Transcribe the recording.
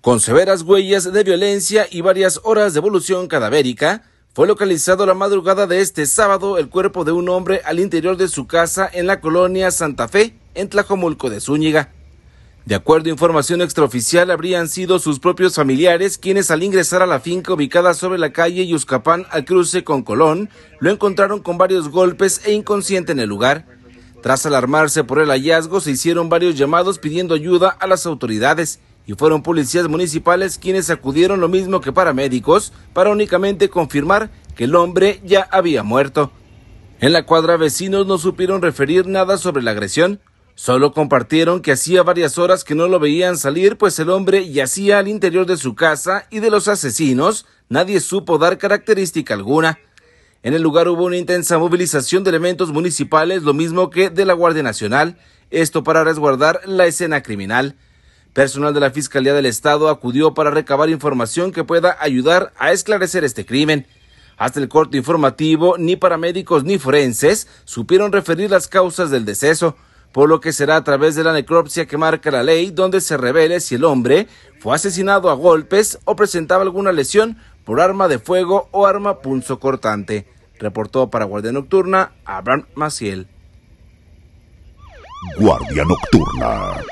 Con severas huellas de violencia y varias horas de evolución cadavérica, fue localizado la madrugada de este sábado el cuerpo de un hombre al interior de su casa en la colonia Santa Fe, en Tlajomulco de Zúñiga. De acuerdo a información extraoficial, habrían sido sus propios familiares quienes al ingresar a la finca ubicada sobre la calle Yuscapán al cruce con Colón, lo encontraron con varios golpes e inconsciente en el lugar. Tras alarmarse por el hallazgo, se hicieron varios llamados pidiendo ayuda a las autoridades y fueron policías municipales quienes acudieron lo mismo que paramédicos para únicamente confirmar que el hombre ya había muerto. En la cuadra vecinos no supieron referir nada sobre la agresión, solo compartieron que hacía varias horas que no lo veían salir pues el hombre yacía al interior de su casa y de los asesinos nadie supo dar característica alguna. En el lugar hubo una intensa movilización de elementos municipales, lo mismo que de la Guardia Nacional, esto para resguardar la escena criminal. Personal de la Fiscalía del Estado acudió para recabar información que pueda ayudar a esclarecer este crimen. Hasta el corte informativo, ni paramédicos ni forenses supieron referir las causas del deceso, por lo que será a través de la necropsia que marca la ley donde se revele si el hombre fue asesinado a golpes o presentaba alguna lesión por arma de fuego o arma cortante. Reportó para Guardia Nocturna Abraham Maciel. Guardia Nocturna.